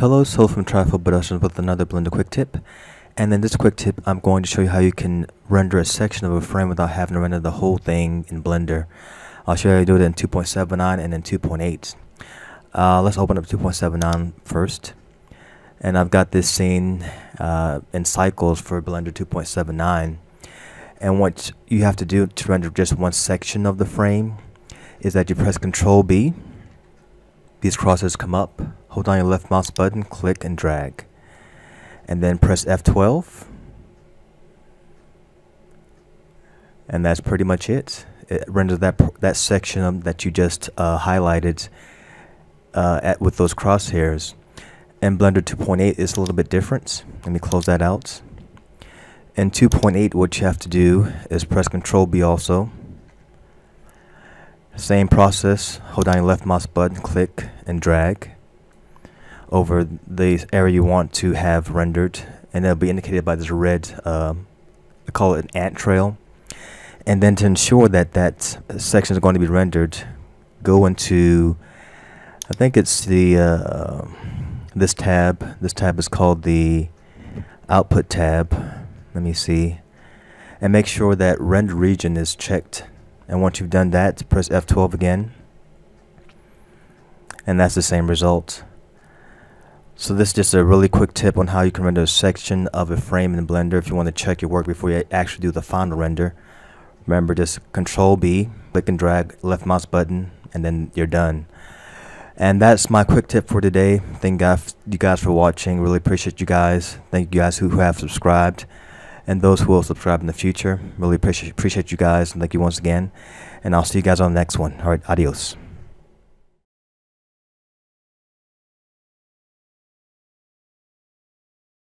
Hello, Soul from Trifold Productions with another Blender quick tip. And in this quick tip, I'm going to show you how you can render a section of a frame without having to render the whole thing in Blender. I'll show you how to do it in 2.79 and in 2.8. Uh, let's open up 2.79 first. And I've got this scene uh, in cycles for Blender 2.79. And what you have to do to render just one section of the frame is that you press Control B. These crosses come up. Hold down your left mouse button, click and drag. And then press F12. And that's pretty much it. It renders that that section that you just uh, highlighted uh, at, with those crosshairs. And Blender 2.8 is a little bit different. Let me close that out. In 2.8, what you have to do is press Control B also. Same process, hold down your left mouse button, click and drag over the area you want to have rendered and it'll be indicated by this red um, I call it an ant trail. And then to ensure that that section is going to be rendered go into I think it's the uh, this tab. This tab is called the output tab. Let me see. And make sure that render region is checked. And once you've done that press F12 again. And that's the same result so this is just a really quick tip on how you can render a section of a frame in Blender if you want to check your work before you actually do the final render. Remember just control B, click and drag left mouse button and then you're done. And that's my quick tip for today. Thank you guys for watching. Really appreciate you guys. Thank you guys who, have subscribed and those who will subscribe in the future. Really appreciate appreciate you guys thank you once again. And I'll see you guys on the next one. Alright, adios.